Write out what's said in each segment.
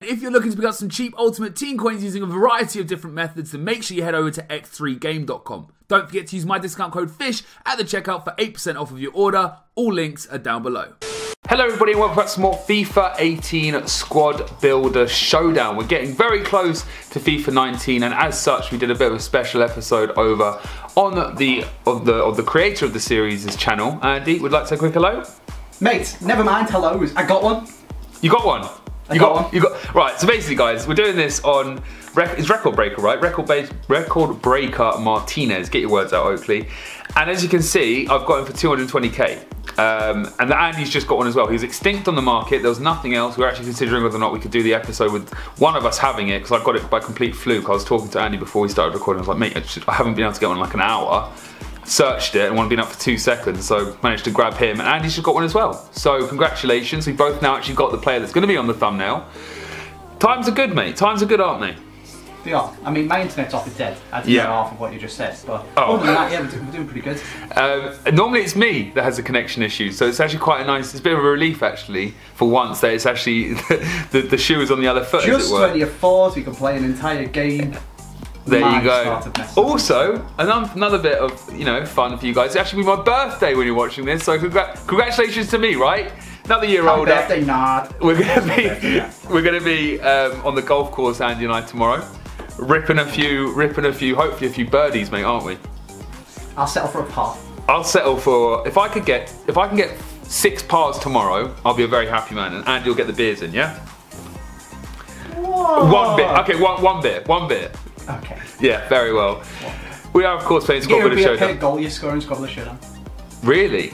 If you're looking to pick up some cheap Ultimate Team coins using a variety of different methods, then make sure you head over to x3game.com. Don't forget to use my discount code FISH at the checkout for 8% off of your order. All links are down below. Hello everybody and welcome back to some more FIFA 18 Squad Builder Showdown. We're getting very close to FIFA 19 and as such we did a bit of a special episode over on the of the of the creator of the series' channel. Andy, would like to say a quick hello? Mate, never mind hellos. I got one. You got one? You got one. You got right. So basically, guys, we're doing this on rec- it's record breaker, right? Record base, record breaker Martinez. Get your words out, Oakley. And as you can see, I've got him for 220k. Um, and Andy's just got one as well. He was extinct on the market. There was nothing else. We were actually considering whether or not we could do the episode with one of us having it because I got it by complete fluke. I was talking to Andy before we started recording. I was like, mate, I, just, I haven't been able to get one in like an hour searched it and one had been up for two seconds, so managed to grab him. And Andy's just got one as well. So congratulations, we both now actually got the player that's going to be on the thumbnail. Times are good, mate. Times are good, aren't they? They are. I mean, my internet's off is dead. I didn't Yeah. know half of what you just said, but Oh. other than that, yeah, we're doing, we're doing pretty good. Um, normally it's me that has the connection issue, so it's actually quite a nice. It's a bit of a relief actually for once that it's actually the, the shoe is on the other foot, as Just it were. we can play an entire game. There you go. started messing up. Also, another another bit of you know fun for you guys. It's actually be my birthday when you're watching this, so congra- congratulations to me, right? Another year Happy older. birthday, nod. We're gonna be we're gonna be um, on the golf course, Andy and I tomorrow, ripping a few, ripping a few, hopefully a few birdies, mate, aren't we? I'll settle for a par. I'll settle for if I could get if I can get six pars tomorrow, I'll be a very happy man, and Andy will get the beers in, yeah. Whoa. One bit, okay, one one beer, one beer. Okay. Yeah, very well. We are of course playing Give Squad me Builder a paid goal you're scoring, score the shit on. Really?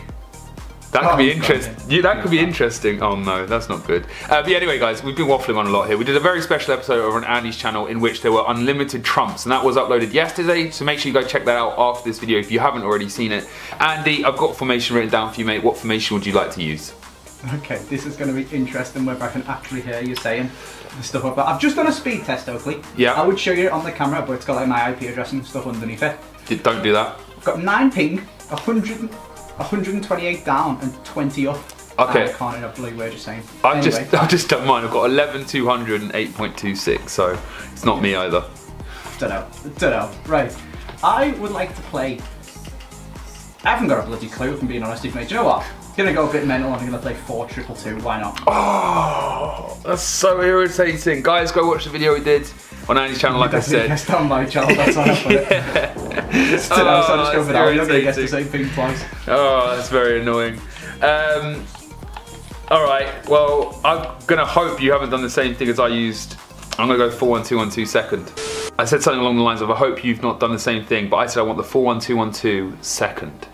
That Oh, could be interesting. Yeah, that could be it. interesting. Oh no, that's not good. Uh, but anyway, guys, we've been waffling on a lot here. We did a very special episode over on Andy's channel in which there were unlimited trumps, and that was uploaded yesterday. So make sure you go check that out after this video if you haven't already seen it. Andy, I've got formation written down for you, mate. What formation would you like to use? Okay, this is going to be interesting whether I can actually hear you saying the stuff I've. I've just done a speed test, Oakley. Yeah. I would show you it on the camera, but it's got like my IP address and stuff underneath it. Don't do that. I've got 9 ping, 100, 128 down, and 20 up. Okay. I can't up bloody word you're saying. I've anyway, just I've just done mine. I've got 11, 200, and 8.26, so it's not me either. don't know, don't know. Right, I would like to play. I haven't got a bloody clue, if I'm being honest with you, mate. Do you know what? Gonna go a bit mental. I'm gonna play four triple two. Why not? Oh, that's so irritating. Guys, go watch the video we did on Andy's channel, like I said. Yes, down my channel. That's why I put it. Know, so I just go Oh, for that. You're not gonna the same thing twice. Oh, that's very annoying. Um, all right. Well, I'm gonna hope you haven't done the same thing as I used. I'm gonna go four one two one two second. I said something along the lines of I hope you've not done the same thing, but I said I want the four one two one two second.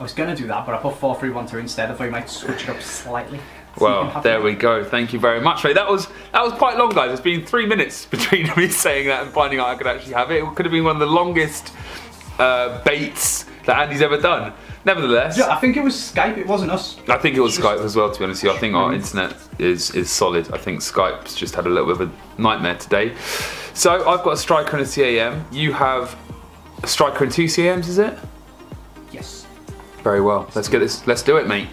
I was gonna do that, but I put four three one two instead. I thought you might switch it up slightly. So Well, there we go. Thank you very much, mate. That was that was quite long, guys. It's been three minutes between me saying that and finding out I could actually have it. It could have been one of the longest uh, baits that Andy's ever done. Nevertheless, Yeah, I think it was Skype. It wasn't us. I think it was Just- Skype as well. To be honest with you, I think our internet is is solid. I think Skype's just had a little bit of a nightmare today. So I've got a striker and a CAM. You have a striker and two CAMs, is it? Very well. Let's get this. Let's do it, mate.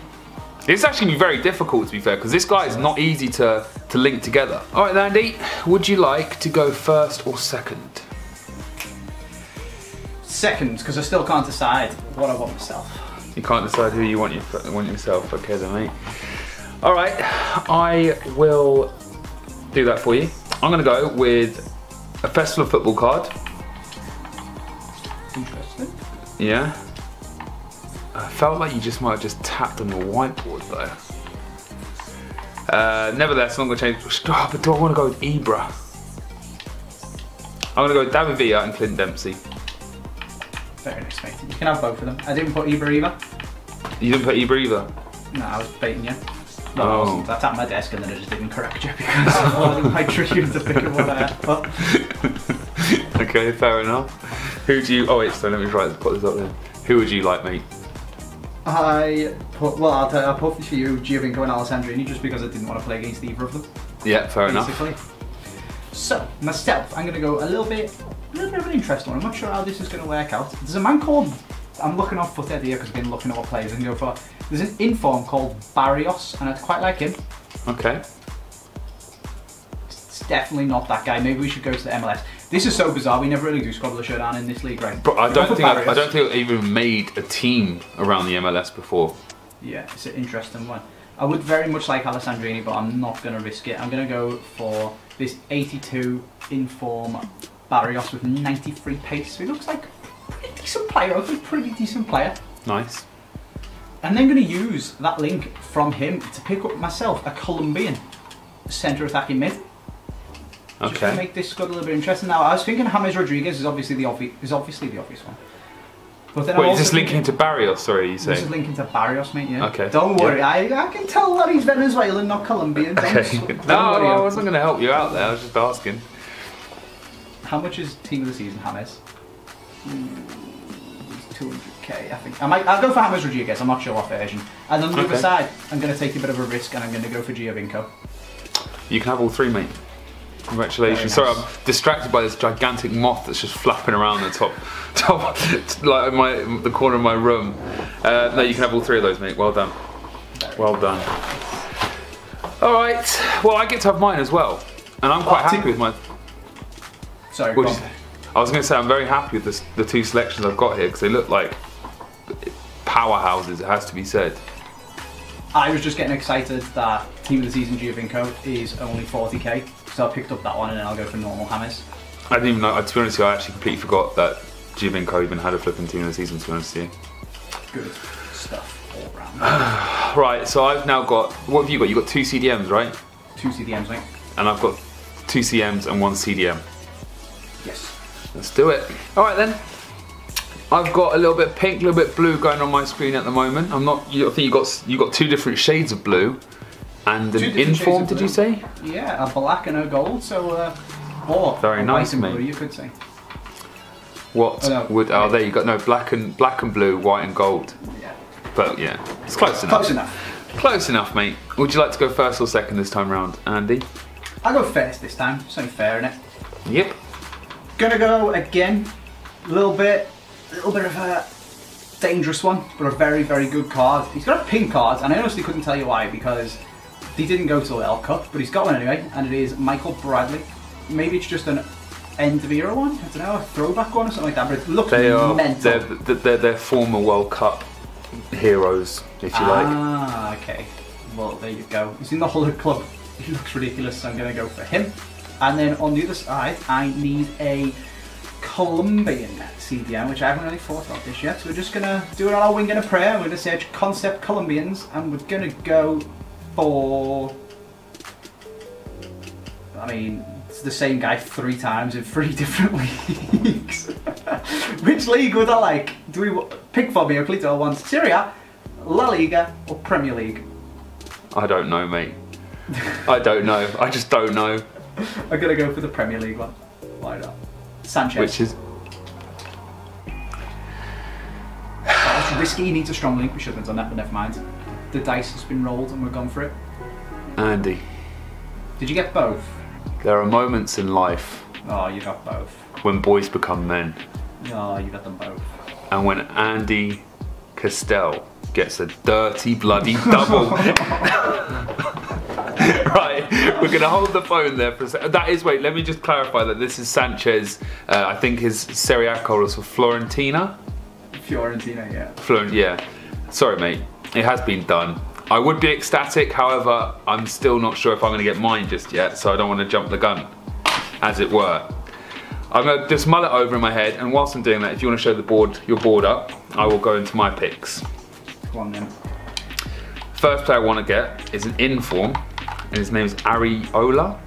It's actually going to be very difficult to be fair because this guy is not easy to to link together. All right, Andy. Would you like to go first or second? Seconds, because I still can't decide what I want myself. You can't decide who you want, you want yourself. Okay, then, mate. All right, I will do that for you. I'm going to go with a Festival of Football card. Interesting. Yeah. I felt like you just might have just tapped on the whiteboard though. Uh, nevertheless, I'm not going to change. Stop, but do I want to go with Ibra? I'm going to go with David Villa and Clint Dempsey. Very nice, mate. You can have both of them. I didn't put Ibra either. You didn't put Ibra either? No, I was baiting you. No, Oh. I wasn't. I tapped my desk and then I just didn't correct you because I didn't might trick you into thinking what I had. Okay, fair enough. Who do you? Oh wait, so let me write put this up there. Who would you like, mate? I put, well, I'll, tell you, I put for you Giovinco and Alessandrini just because I didn't want to play against either of them. Yeah, fair enough. basically. So, myself, I'm going to go a little bit, a little bit of an interesting one. I'm not sure how this is going to work out. There's a man called, I'm looking off Futhead here because I've been looking at what players and go for. There's an inform called Barrios, and I'd quite like him. Okay. It's definitely not that guy. Maybe we should go to the MLS. This is so bizarre. We never really do Squad of the Showdown in this league, right? But I don't think I, I don't think I even made a team around the MLS before. Yeah, it's an interesting one. I would very much like Alessandrini, but I'm not going to risk it. I'm going to go for this 82 inform Barrios with 93 pace. He looks like a pretty decent player. I think pretty decent player. Nice. And then going to use that link from him to pick up myself a Colombian centre attacking mid. Just to make this squad a little bit interesting. Now, I was thinking James Rodriguez is obviously the obvious is obviously the obvious one. But then Wait, is this linking to Barrios? Sorry, you This is linking to Barrios, mate. Yeah. Okay. Don't worry, Yeah. I, I can tell that he's Venezuelan, not Colombian. Don't, Okay. don't No, worry. I wasn't going to help you out there. I was just asking. How much is team of the season, James? Hmm, two hundred k, I think. I might. I'll go for James Rodriguez. I'm not sure what version. And on the other side, I'm going to take a bit of a risk, and I'm going to go for Giovinco. You can have all three, mate. Congratulations. Sorry. I'm distracted by this gigantic moth that's just flapping around the top, top, like my the corner of my room. Uh, no, you can have all three of those, mate. Well done. Well done. All right. Well, I get to have mine as well, and I'm quite Oh, happy with my. Sorry, What did you say? I was going to say I'm very happy with this, the two selections I've got here because they look like powerhouses. It has to be said. I was just getting excited that team of the season Giovinco is only 40k, so I picked up that one, and then I'll go for normal hammers. I didn't even know. To be honest with you, I actually completely forgot that Giovinco even had a flipping team of the season. To be honest with you. Good stuff all round. Right, so I've now got. What have you got? You've got two CDMs, right? Two CDMs, mate. And I've got two CMs and one CDM. Yes. Let's do it. All right then. I've got a little bit pink, a little bit blue going on my screen at the moment. I'm not. I think you got you got two different shades of blue, and an inform. Did you say? Yeah, a black and a gold, so uh, or Very nice, white and mate. blue, you could say. What Oh, no. would? Oh, there you got No, black and black and blue, white and gold. Yeah. But yeah, it's close enough. Close enough. Close enough, mate. Would you like to go first or second this time round, Andy? I'll go first this time. It's only fair, innit? Yep. Gonna go again. A little bit, a little bit of a dangerous one, but a very, very good card. He's got a pink card, and I honestly couldn't tell you why because he didn't go to the L Cup, but he's got one anyway, and it is Michael Bradley. Maybe it's just an end of era one. I don't know, a throwback one or something like that. But it looks They are. mental. They're, they're, they're, former World Cup heroes, if you like. Ah, okay. Well, there you go. He's in the Hull Club. He looks ridiculous, so I'm going to go for him. And then on the other side, I need a Colombian CDM, which I haven't really thought about this yet. So we're just going to do it on our wing and a prayer. We're going to search concept Colombians, and we're going to go for. I mean, it's the same guy three times in three different leagues. Which league would I like? Do we pick for me, Oclito wants Serie A, La Liga, or Premier League? I don't know, mate. I don't know. I just don't know. I'm gonna go for the Premier League one. Why not? Sanchez. Which is. That's risky. He needs a strong link. We shouldn't have done that, but never mind. The dice has been rolled and we're gone for it. Andy, Did you get both? there are moments in life Oh, you got both. when boys become men. Oh, you got them both. And when Andy Castell gets a dirty bloody double. right, we're gonna hold the phone there for a second. That is, wait, let me just clarify that this is Sanchez. Uh, I think his Serie A goal was for Florentina. Fiorentina, yeah. Florent, yeah. Sorry, mate. It has been done. I would be ecstatic, however, I'm still not sure if I'm going to get mine just yet, so I don't want to jump the gun, as it were. I'm going to just mull it over in my head, and whilst I'm doing that, if you want to show the board, your board up, I will go into my picks. Go on then. First player I want to get is an inform, and his name is Arriola.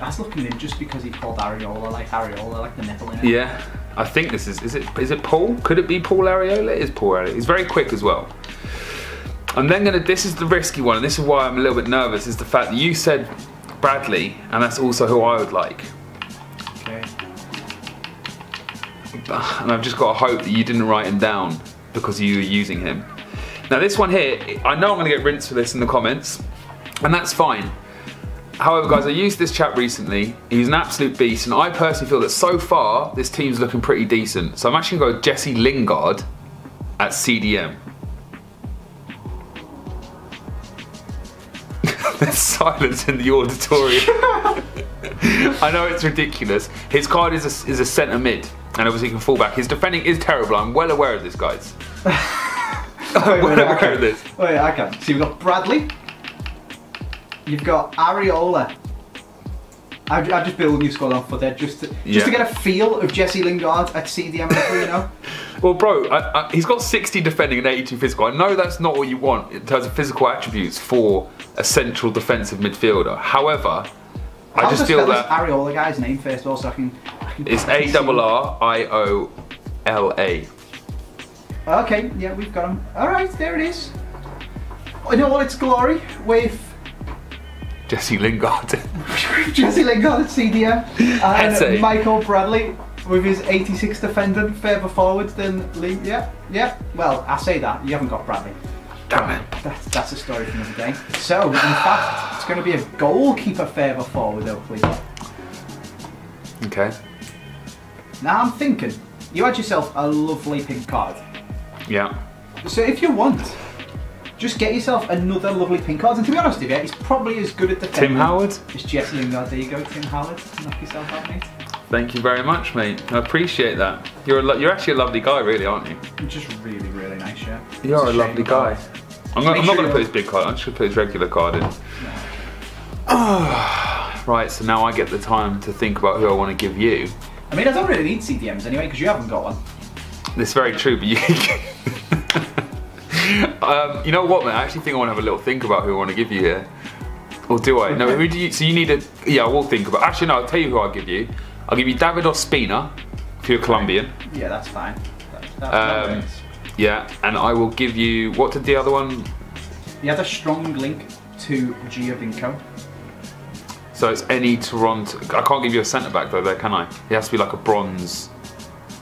I was looking at him just because he called Arriola like Ariola, like the nipple in it. Yeah, I think this is, is it, is it Paul? Could it be Paul Arriola? It is Paul Arriola. He's very quick as well. I'm then gonna, this is the risky one, and this is why I'm a little bit nervous, is the fact that you said Bradley, and that's also who I would like. Okay. Ah, and I've just got to hope that you didn't write him down because you were using him. Now this one here, I know I'm gonna get rinsed for this in the comments, and that's fine. However, guys, I used this chap recently. He's an absolute beast, and I personally feel that so far this team's looking pretty decent. So I'm actually going to go Jesse Lingard at CDM. There's silence in the auditorium. I know it's ridiculous. His card is a, is a centre mid, and obviously he can fall back. His defending is terrible. I'm well aware of this, guys. I'm well oh, aware okay. of this. Wait, I can. So you've got Bradley. You've got Arriola. I, I just build a new squad off for that just to, just Yeah. to get a feel of Jesse Lingard at CDM, you know. Well, bro, I, I, he's got 60 defending and 82 physical. I know that's not what you want in terms of physical attributes for a central defensive midfielder. However, I How just feel that this Arriola guy's name first of all, so I can. I can it's A double R I O L A. Okay, yeah, we've got him. All right, there it is. In all its glory, with Jesse Lingard. Jesse Lingard at CDM I'd and Michael Bradley with his 86 defending further forward than Lee. Yeah, yeah. Well, I say that you haven't got Bradley. Damn it. That's, that's a story for another day. So, in fact, it's going to be a goalkeeper further forward, hopefully. Okay. Now I'm thinking, you had yourself a lovely pink card. Yeah. So if you want, just get yourself another lovely pink card. And to be honest with you, he's probably as good at the Tim Howard. It's Jesse Lingard. There you go, Tim Howard. Knock yourself out, mate. Thank you very much, mate. I appreciate that. You're a lo- you're actually a lovely guy, really, aren't you? Just really, really nice shirt. You're It's a lovely guy. I'm, not- I'm not going to put you- his big card. I'm just going to put his regular card in. right. So now I get the time to think about who I want to give you. I mean, I don't really need CDMs anyway because you haven't got one. It's very true, but you. um, you know what, man? I actually think I want to have a little think about who I want to give you here. Or do I? No, who do you? So you need a. Yeah, I will think about. Actually, no. I'll tell you who I'll give you. I'll give you David Ospina, if you're Colombian. Yeah, that's fine. That, that, that Um, works. yeah, and I will give you. What did the other one? The other strong link to Giovinco. So it's any Toronto. I can't give you a centre back though, there can I? It has to be like a bronze.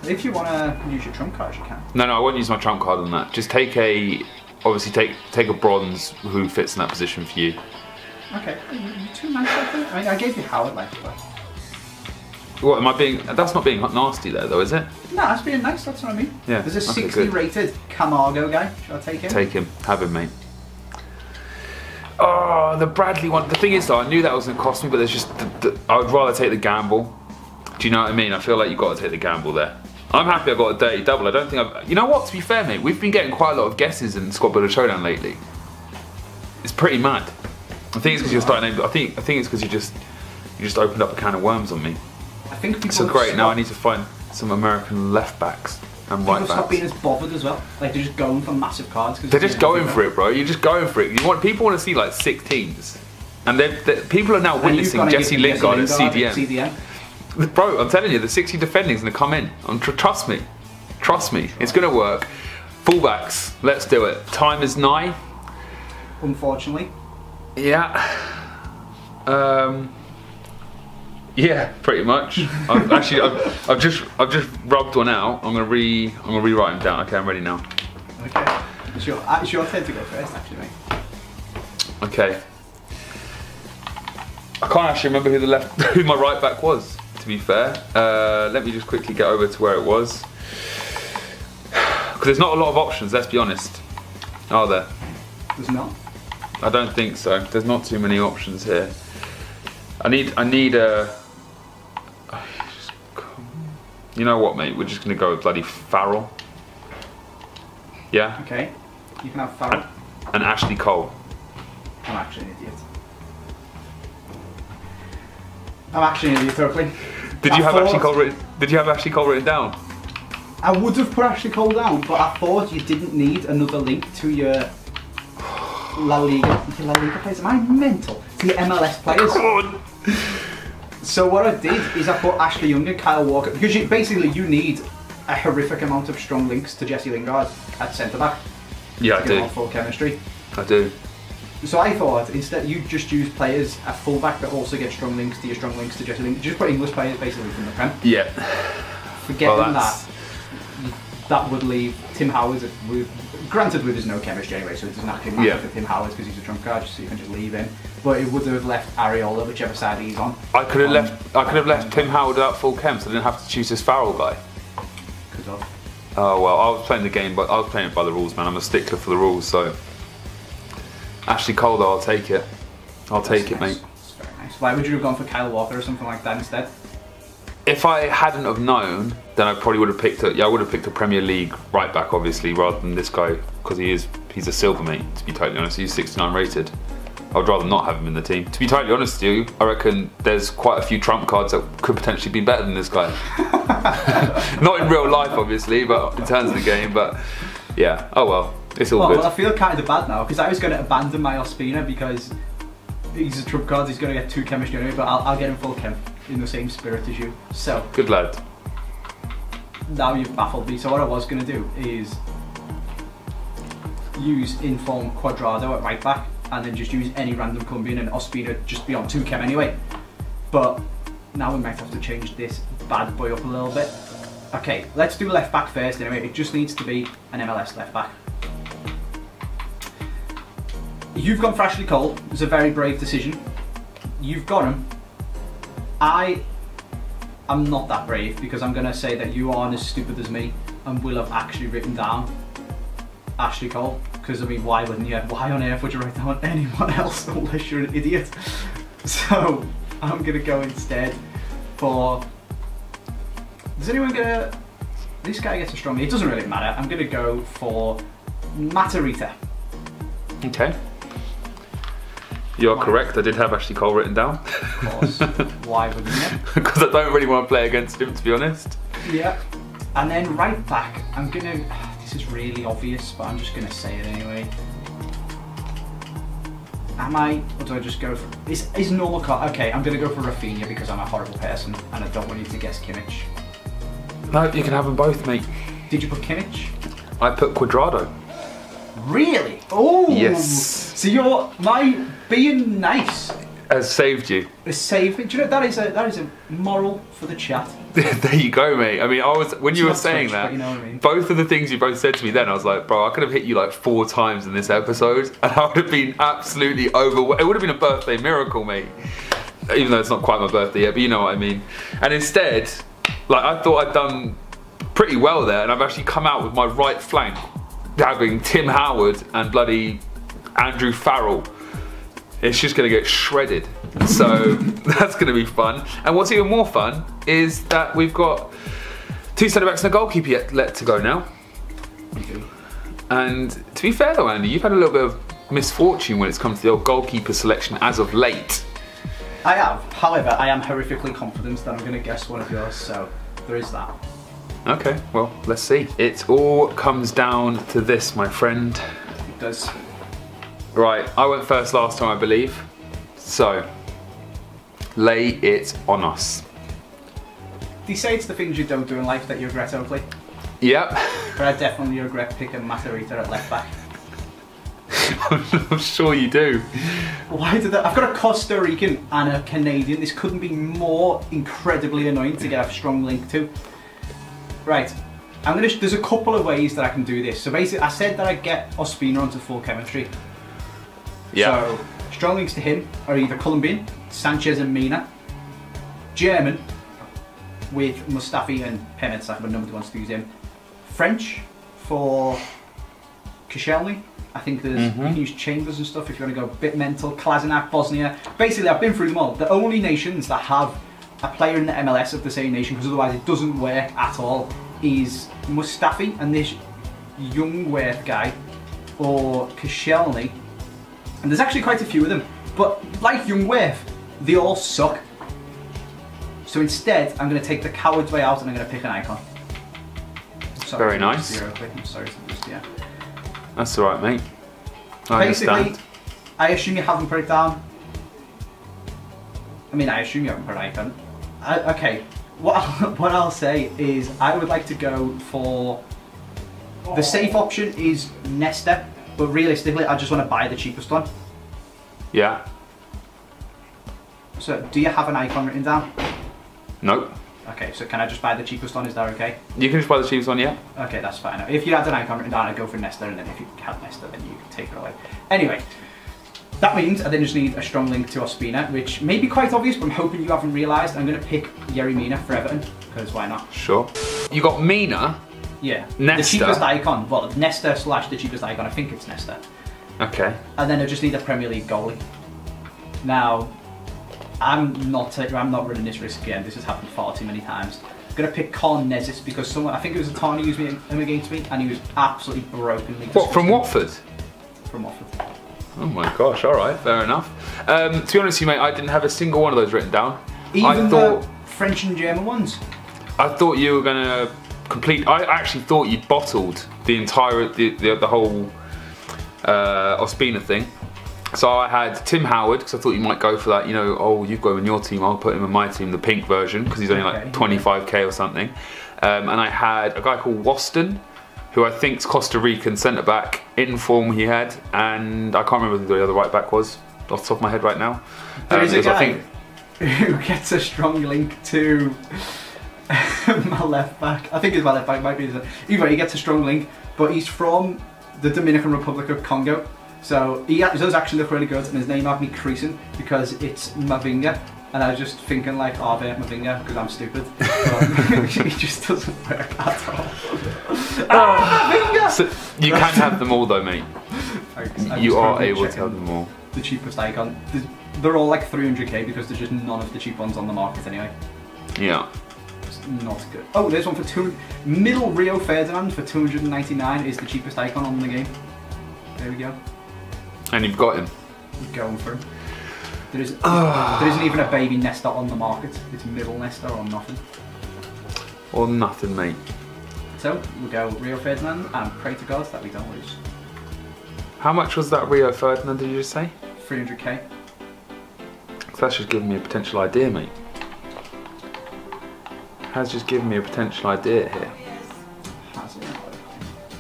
If you want to use your trump card, you can. No, no, I won't use my trump card on that. Just take a. Obviously, take take a bronze who fits in that position for you. Okay, you- you're too nice, I think. I mean, I gave you Howard like, but What am I being? That's not being nasty there, though, is it? no, that's being nice. That's what I mean. Yeah, There's a okay, 60 good. rated Camargo guy. Should I take him? Take him. Have him, mate. Oh, the Bradley one. The thing is, though, I knew that was going to cost me, but there's just. The, the, I would rather take the gamble. Do you know what I mean? I feel like you've got to take the gamble there. I'm happy I got a dirty double. I don't think I've. You know what? To be fair, mate, we've been getting quite a lot of guesses in Squad Builder Showdown lately. It's pretty mad. I think it's because you're starting. I think I think it's because you just you just opened up a can of worms on me. I think people So great. Now I need to find some American left backs and right People right stop being as bothered as well. Like they're just going for massive cards. They're just going for it, bro. You're just going for it. You want people want to see like six teams, and they're, they people are now witnessing Jesse Lingard, at CDM. CDM. Bro, I'm telling you, the 60 defending's gonna come in. Tr- trust me, trust me, it's gonna work. Fullbacks, let's do it. Time is nigh. Unfortunately, Yeah. Um. Yeah, pretty much. I've actually, I've, I've just, I've just rubbed one out. I'm gonna re, I'm gonna rewrite them down. Okay, I'm ready now. okay. It's your, it's your turn to go first, actually, mate. Okay. I can't actually remember who the left, who my right back was. To be fair, uh, let me just quickly get over to where it was. Because there's not a lot of options. Let's be honest. Are there? There's not. I don't think so. There's not too many options here. I need, I need a. You know what, mate? We're just gonna go with bloody Farrell. Yeah, Okay. You can have Farrell. and Ashley Cole. I'm actually an idiot. I'm actually an Oakley. Did you I have Ashley Cole written? Did you have Ashley Cole written down? I would have put Ashley Cole down, but I thought you didn't need another link to your La Liga. Your La Liga players. Am I mental? To your MLS players. God. So what I did is I put Ashley Young and Kyle Walker because you, basically you need a horrific amount of strong links to Jesse Lingard at centre back Yeah, I do. on full chemistry. I do. So I thought instead you just use players at fullback that also get strong links to your strong links to Jesse Lingard. Just put English players basically from the Prem. Yeah. Forgetting Well, that, that would leave Tim Howard with, granted with there's no chemistry anyway, so it doesn't actually matter Yeah. for Tim Howard because he's a trump card, so you can just leave him. But it would have left Arriola, whichever side he's on. I could have on- left. I could have left Tim Howard out full chem, so I didn't have to choose this Farrell guy. Could have. Oh well, I was playing the game, but I was playing it by the rules, man. I'm a stickler for the rules, so. Ashley Cole, though, I'll take it. I'll take it, mate. That's nice. Why would you have gone for Kyle Walker or something like that instead? If I hadn't have known, then I probably would have picked a yeah, I would have picked a Premier League right back, obviously, rather than this guy because he is he's a silver mate. To be totally honest, he's 69 rated. I'd rather not have him in the team. To be totally honest with you, I reckon there's quite a few trump cards that could potentially be better than this guy. not in real life, obviously, but in terms of the game. But yeah, oh well, it's all Well, good. well, I feel kind of bad now because I was going to abandon my Ospina because he's a trump card. He's going to get two chemistry anyway, but I'll, I'll get him full chem in the same spirit as you. So Good lad. now you've baffled me. So what I was going to do is use Inform Cuadrado at right back and then just use any random Colombian and Ospina just be on two chem anyway. But now we might have to change this bad boy up a little bit. Okay, let's do left back first anyway. It just needs to be an MLS left back. You've gone for Ashley Cole. It's a very brave decision. You've got him. I am not that brave because I'm going to say that you aren't as stupid as me and will have actually written down Ashley Cole. Because, I mean, why wouldn't you? Why on earth would you write down anyone else unless you're an idiot? So, I'm going to go instead for. Is anyone going to. This guy gets a strong. It doesn't really matter. I'm going to go for Matarrita. Okay. You're Why? correct. I did have Ashley Cole written down Of course. why wouldn't you? because I don't really want to play against him, to be honest. Yeah. And then right back, I'm gonna. This is really obvious, but I'm just gonna say it anyway. Am I, or do I just go for? Is is normal? Okay, I'm gonna go for Rafinha because I'm a horrible person and I don't want you to guess Kimmich. No, you can have them both, mate. Did you put Kimmich? I put Cuadrado. Really? Oh. Yes. So you're my being nice Has saved you. is saving. Do you know that is a that is a moral for the chat. there you go, mate. I mean, I was when you were saying Twitch, that. you know what I mean. Both of the things you both said to me then, I was like, bro, I could have hit you like four times in this episode, and I would have been absolutely over. It would have been a birthday miracle, mate. Even though it's not quite my birthday yet, but you know what I mean. And instead, like I thought I'd done pretty well there, and I've actually come out with my right flank, having Tim Howard and bloody Andrew Farrell. It's just going to get shredded. So that's going to be fun. And what's even more fun is that we've got two centre backs and a goalkeeper yet let to go now. And to be fair though, Andy, you've had a little bit of misfortune when it's come to the old goalkeeper selection as of late. I have. However, I am horrifically confident that I'm going to guess one of yours. So there is that. Okay, well, let's see. It all comes down to this, my friend. It does. Right, I went first last time, I believe. So, lay it on us. Decides the things you don't do in life that you regret, hopefully. Yep, But I definitely regret picking Matarrita at left back. I'm sure you do. Why did that? I've got a Costa Rican and a Canadian. This couldn't be more incredibly annoying to get a strong link to. Right. I'm gonna. There's a couple of ways that I can do this. So basically, I said that I get Ospina onto full chemistry. Yeah. So strong links to him are either Colombian, Sanchez and Mina, German with Mustafi and Pemetz, but nobody wants to use him. French for Koscielny. I think there's you can mm-hmm. use Chambers and stuff if you want to go a bit mental. Kolasinac, Bosnia. Basically, I've been through them all. The only nations that have a player in the MLS of the same nation, because otherwise it doesn't work at all, is Mustafi and this young Worth guy, or Koscielny. And there's actually quite a few of them. But like Young Worth, they all suck. So instead, I'm going to take the coward's way out and I'm going to pick an icon. Sorry Very nice. Zero. I'm sorry yeah. That's alright, mate. I Basically, understand. I assume you haven't put it down. I mean, I assume you haven't put an icon. I, okay, what I'll, what I'll say is I would like to go for the oh. safe option is Nesta, but realistically, I just want to buy the cheapest one. Yeah. So, do you have an icon written down? Nope. Okay, so can I just buy the cheapest one? Is that okay? You can just buy the cheapest one, yeah? Okay, that's fine. If you had an icon written down, I'd go for Nesta, and then if you had Nesta, then you can take it away. Anyway, that means I then just need a strong link to Ospina, which may be quite obvious, but I'm hoping you haven't realised. I'm going to pick Yerry Mina for Everton, because why not? Sure. You got Mina. Yeah. Nesta? The cheapest icon. Well, Nesta slash the cheapest icon. I think it's Nesta. Okay. And then I just need a Premier League goalie. Now, I'm not I'm not running this risk again. This has happened far too many times. I'm gonna pick Karnezis because someone, I think it was a Tani used me, him against me, and he was absolutely brokenly. What, from. Watford? From Watford. Oh my gosh, alright, fair enough. Um, to be honest with you, mate, I didn't have a single one of those written down. Even I thought, the French and German ones. I thought you were gonna complete. I actually thought you'd bottled the entire, the, the, the whole uh, Ospina thing. So I had Tim Howard because I thought you might go for that. You know, oh, you go in your team, I'll put him in my team, the pink version, because he's only Okay. like 25k or something. Um, and I had a guy called Waston, who I think's Costa Rican centre back in form he had, and I can't remember who the other right back was off the top of my head right now. There Um, is a guy think- who gets a strong link to my left back. I think his my left back might be his. Either way, he gets a strong link, but he's from the Dominican Republic of Congo. So he does actually look really good, and his name had me creasing because it's Mavinga. And I was just thinking like Ave Mavinga because I'm stupid. But he just doesn't work at all. ah, Mavinga! So you can have them all though, mate. Thanks. I'm You are able to have them all. The cheapest icon. They're all like 300k because there's just none of the cheap ones on the market anyway. Yeah. It's not good. Oh, there's one for two. Middle Rio Ferdinand for 299 is the cheapest icon on the game. There we go. And you've got him. Going for him. There, is, there isn't even a baby Nesta on the market. It's middle Nesta or nothing. Or nothing, mate. So we'll go Rio Ferdinand and pray to God that we don't lose. How much was that Rio Ferdinand, did you just say? 300k. 'Cause that's just giving me a potential idea, mate. Has just given me a potential idea here.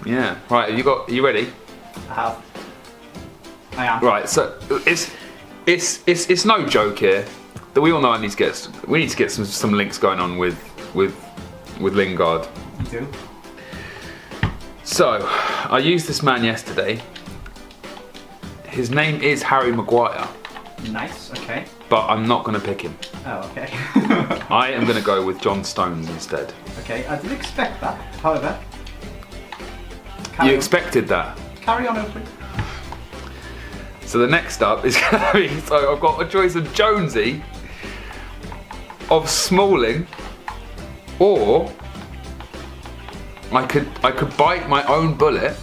Yeah. Right, have you got, are you ready? I have. I am. Right, so it's it's it's it's no joke here that we all know I need to get we need to get some some links going on with with with Lingard. You do. So I used this man yesterday. His name is Harry Maguire, Nice. Okay. but I'm not going to pick him. Oh, okay. I am going to go with John Stones instead. okay. I didn't expect that. However. You on. expected that. Carry on, Oakley. So the next up is going to be so I've got a choice of Jonesy, of Smalling, or I could I could bite my own bullet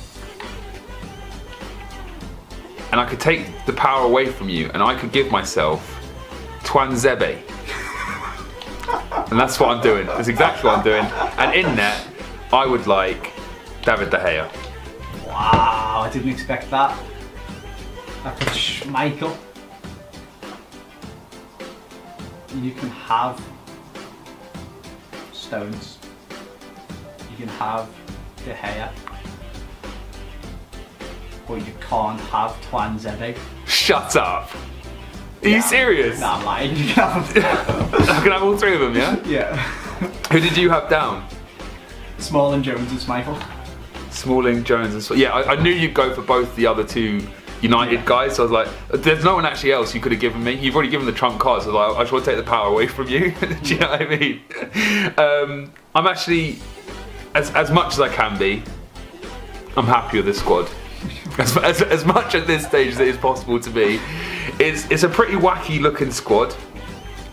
and I could take the power away from you and I could give myself Tuanzebe. and that's what I'm doing. That's exactly what I'm doing. And in that, I would like David De Gea. Wow, I didn't expect that. I put Schmeichel. You can have Stones. You can have De Gea. But you can't have Tuanzebe. Shut up. Are you serious? Nah, I'm lying. You can have. I can have all three of them, yeah? yeah. Who did you have down? Smalling, Jones and Schmeichel. Smalling, Jones, and Sw- yeah, I, I knew you'd go for both the other two United Yeah. guys. So I was like, there's no one actually else you could have given me. You've already given the trump cards. So I was like, I just want to take the power away from you. Do you know what I mean? Um, I'm actually, as as much as I can be, I'm happy with this squad. As, as, as much at this stage as it is possible to be, it's it's a pretty wacky looking squad.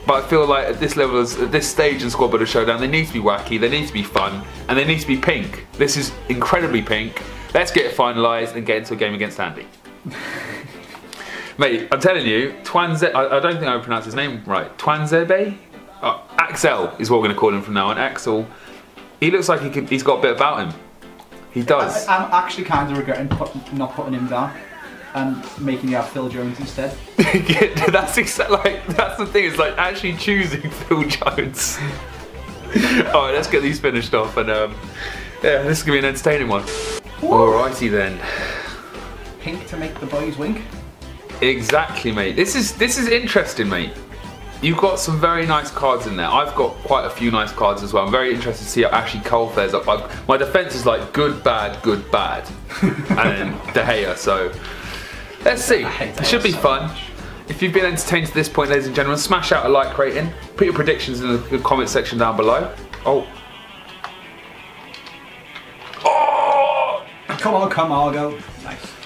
But I feel like at this level, at this stage in Squad Builder Showdown, they need to be wacky, they need to be fun, and they need to be pink. This is incredibly pink. Let's get it finalised and get into a game against Andy. Mate, I'm telling you, Twanze, I, I don't think I would pronounce his name right. Tuanzebe? Uh, Axel is what we're going to call him from now on. Axel, he looks like he could, he's got a bit about him. He does. I, I'm actually kind of regretting put, not putting him down and making you have Phil Jones instead. that's exactly like that's the thing. It's like actually choosing Phil Jones. All right, let's get these finished off, and um, yeah, this is gonna be an entertaining one. Alrighty then. Pink to make the boys wink. Exactly, mate. This is this is interesting, mate. You've got some very nice cards in there. I've got quite a few nice cards as well. I'm very interested to see how Ashley Cole fares up. I've, my defense is like good, bad, good, bad, and then De Gea. So let's see. I hate De It should be so fun. much. If you've been entertained to this point, ladies and gentlemen, smash out a like rating. Put your predictions in the, the comment section down below. Oh. Oh! Come on, come on, go. Nice.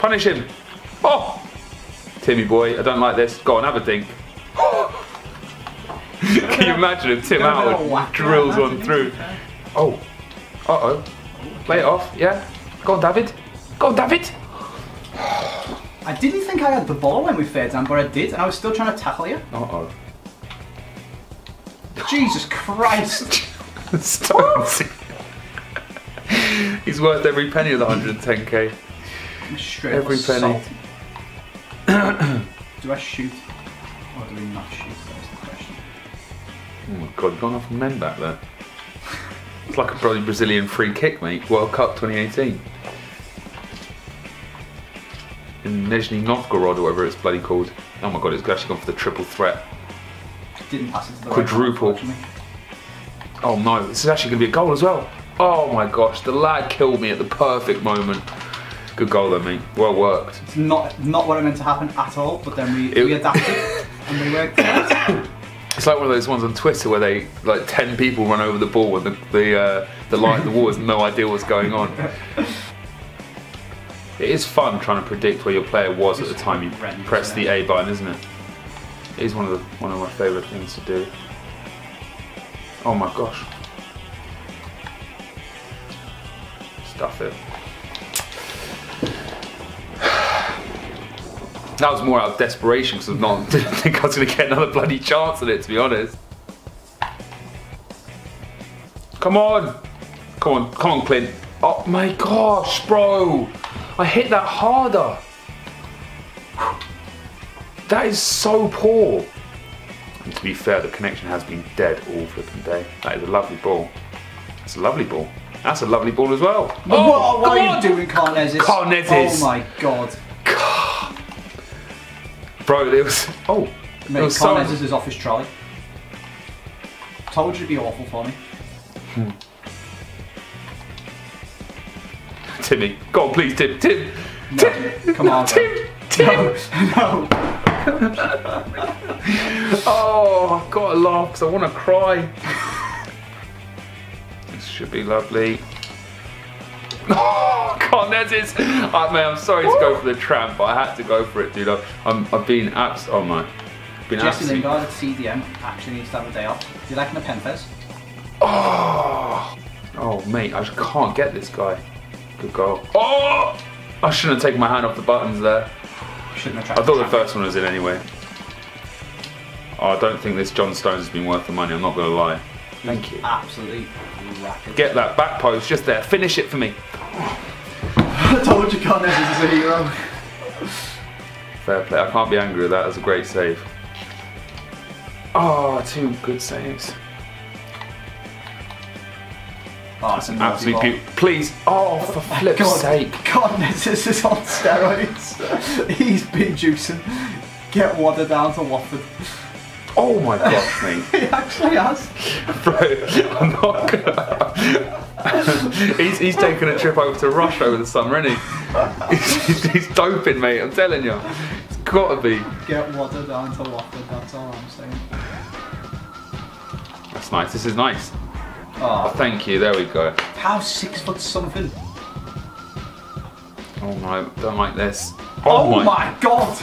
Punish him. Oh! Timmy boy, I don't like this. Go on, have a think. Can you imagine if Tim Got a bit of Howard drills one through? Oh. Uh oh. Play it off, yeah? Go on, David. Go on, David. I didn't think I had the ball when we fared down, but I did, and I was still trying to tackle you. Uh oh. Jesus Christ! Stones. He's worth every penny of the 110k. I'm straight Every up penny. do I shoot? Or do we not shoot? That was the question. Oh my god, gone off men back there. It's like a bloody Brazilian free kick, mate. World Cup 2018. In Nizhny Novgorod or whatever it's bloody called. Oh my god, it's actually gone for the triple threat. Didn't pass it to the Quadruple. Right. Oh no, this is actually going to be a goal as well. Oh my gosh, the lad killed me at the perfect moment. Good goal though, mate. Well worked. It's not not what I meant to happen at all, but then we, It- we adapted and we worked it. It's like one of those ones on Twitter where they like ten people run over the ball and the the uh, the line the wall has no idea what's going on. It is fun trying to predict where your player was at the time you press the. A button, isn't it? It is one of the one of my favourite things to do. Oh my gosh. Stuff it. That was more out of desperation because I not didn't think I was going to get another bloody chance at it. To be honest. Come on, come on, come on, Clint. Oh my gosh, bro! I hit that harder. That is so poor. And to be fair, the connection has been dead all flipping day. That is a lovely ball. It's a lovely ball. That's a lovely ball as well. what, oh, what are you doing, Karnezis? Karnezis. Oh my god. Bro, it was. Oh, it was so. Is off his trolley. Told you it'd be awful for me. Hmm. Timmy, go on, please, Tim, Tim, No, Tim, come on, Tim, bro. Tim. No, Oh, I've got to laugh because I want to cry. this should be lovely. Oh, Karnezis! Uh, man, I'm sorry to go for the tramp, but I had to go for it, dude. I've, I'm, I've been abs. Oh my. Been Jesse absolutely. Lingard at CDM actually needs to have a day off. Do you like Nepenthes? Oh, oh, mate, I just can't get this guy. Good goal. Oh! I shouldn't have taken my hand off the buttons there. Shouldn't have I thought to the first one was in anyway. Oh, I don't think this John Stones has been worth the money, I'm not going to lie. Thank you. Absolutely rapid. Get that back post just there. Finish it for me. I told you Karnezis is a hero. Fair play. I can't be angry with that. That's a great save. Oh, two good saves. Oh, it's an Absolute beauty. Please. Oh, for flip's God, sake. Karnezis is on steroids. He's been juicing. Get water down to Watford. Oh my gosh, mate. He actually has. Bro, I'm not gonna. he's, he's taking a trip over to Russia over the summer, isn't he? He's, he's doping, mate, I'm telling you. It's gotta be. Get water down to Watford, that's all I'm saying. That's nice. This is nice. Oh, Thank you. There we go. how six foot something? Oh no, don't like this. Oh, oh my. god!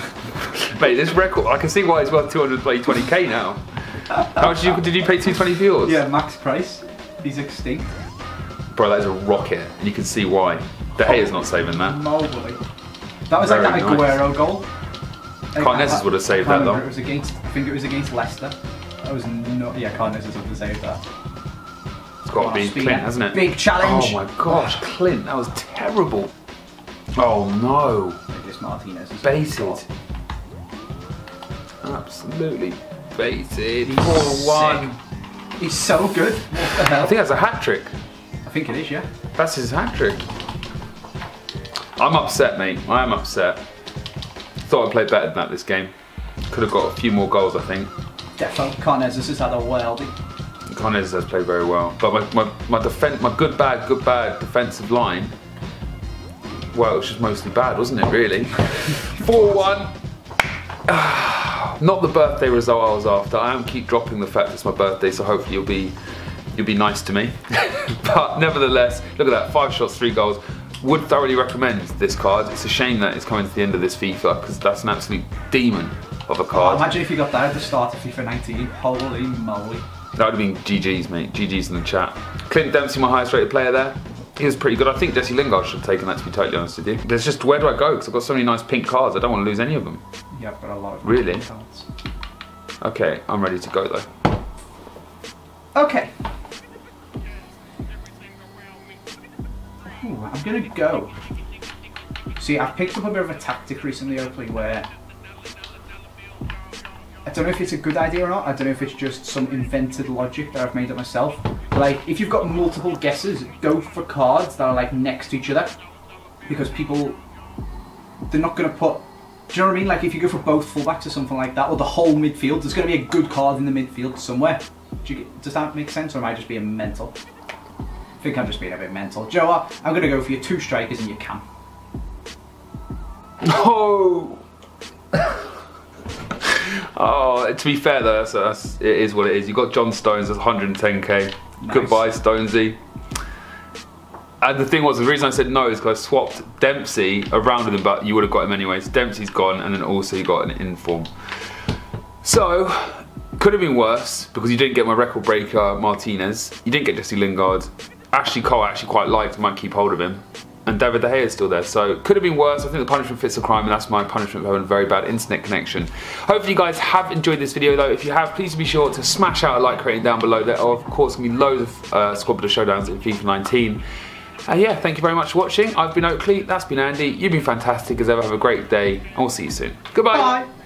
Mate, this record, I can see why it's worth 220k now. How much did you, did you pay 220 for yours? Yeah, max price. He's extinct. Bro, that is a rocket. And you can see why. De Gea's not saving that. Nobody. That was Very like that nice. Aguero goal. Karnezis would have saved that, though. It was against. I think it was against Leicester. That was no. Yeah, Karnezis would have saved that. It's got to oh, be Clint, hasn't it? Big challenge. Oh my gosh, Clint, that was terrible. Oh no. This Martinez is Baited. Absolutely baited. He's 4 1. He's so good. What the hell? I think that's a hat trick. I think it is. Yeah. That's his hat trick. I'm upset, mate. I am upset. Thought I played better than that this game. Could have got a few more goals, I think. Defo Karnezis has had a worldie. Conez has played very well, but my my my defense, my good bad good bad defensive line. Well, it was just mostly bad, wasn't it? Really. Four one. Ah, not the birthday result I was after. I am keep dropping the fact it's my birthday, so hopefully you'll be you'll be nice to me. but nevertheless, look at that: five shots, three goals. would thoroughly recommend this card. It's a shame that it's coming to the end of this FIFA because that's an absolute demon of a Oh, card. imagine if you got that at the start of FIFA 19. Holy moly. That would have been GG's, mate. GG's in the chat. Clint Dempsey, my highest rated player there. He was pretty good. I think Jesse Lingard should have taken that, to be totally honest with you. There's just, where do I go? Because I've got so many nice pink cards. I don't want to lose any of them. Yeah, I've got a lot of Really? cards. Okay, I'm ready to go though. Okay. Ooh, I'm gonna go. See, I've picked up a bit of a tactic recently, Oakley, where I don't know if it's a good idea or not. I don't know if it's just some invented logic that I've made up myself. Like, if you've got multiple guesses, go for cards that are like next to each other, because people they're not gonna put. Do you know what I mean? Like, if you go for both fullbacks or something like that, or the whole midfield, there's gonna be a good card in the midfield somewhere. Do you, get- does that make sense, or am I just being mental? I think I'm just being a bit mental. Do you know what? I'm gonna go for your two strikers and your cam. No! oh, to be fair though, that's, that's, it is what it is. You've got John Stones, that's 110k. Nice. Goodbye, Stonesy. And the thing was, the reason I said no is because I swapped Dempsey around with him, but you would have got him anyways. Dempsey's gone, and then also you got an inform. So, could have been worse because you didn't get my record breaker Martinez. You didn't get Jesse Lingard. Ashley Cole I actually quite liked, might keep hold of him. And David De Gea is still there, so could have been worse. I think the punishment fits the crime, and that's my punishment for having a very bad internet connection. Hopefully, you guys have enjoyed this video, though. If you have, please be sure to smash out a like rating down below. There are, of course, going to be loads of uh, Squad Builder Showdowns in FIFA 19. Uh, yeah, thank you very much for watching. I've been Oakley, that's been Andy. You've been fantastic as ever. Have a great day, and we'll see you soon. Goodbye. Bye.